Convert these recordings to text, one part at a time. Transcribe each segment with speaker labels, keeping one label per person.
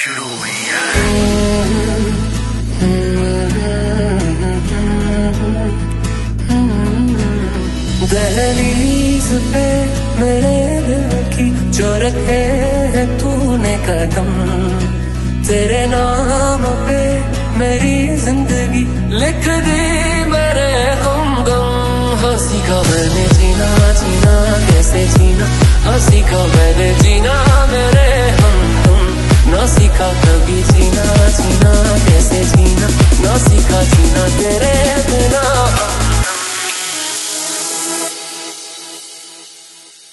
Speaker 1: शुरू हुई है।
Speaker 2: दहलीज पे मेरे दिल की जो रखे है तूने कदम, तेरे नाम पे मेरी ज़िंदगी लिख दी मेरे गम गम हँसी का मैंने जीना जीना, कैसे जीना? हँसी का मैंने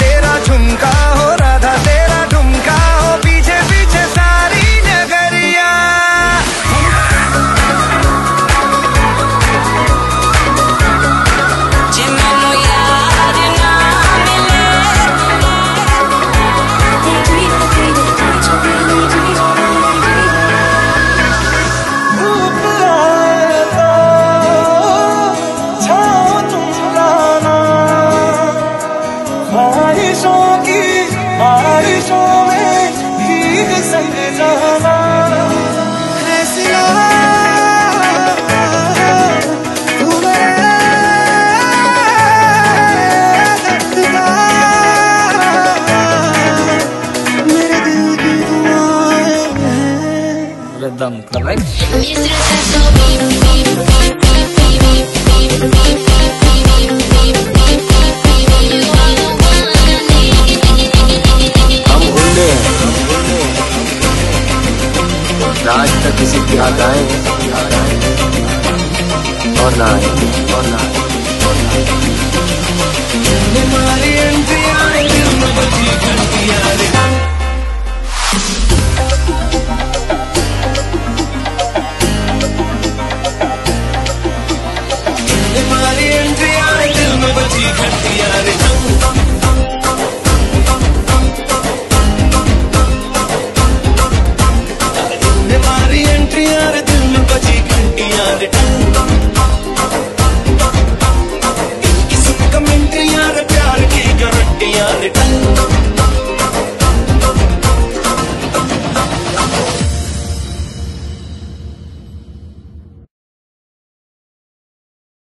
Speaker 2: तेरा
Speaker 3: झुमका हो राधा तेरा नजों में भीग संग जहाना है सिला
Speaker 4: rhythm, correct? Right? किसी की हाथ आए। और ना आए। और ना आए।
Speaker 3: यार दिल में बजी घंटियाँ रिटर्न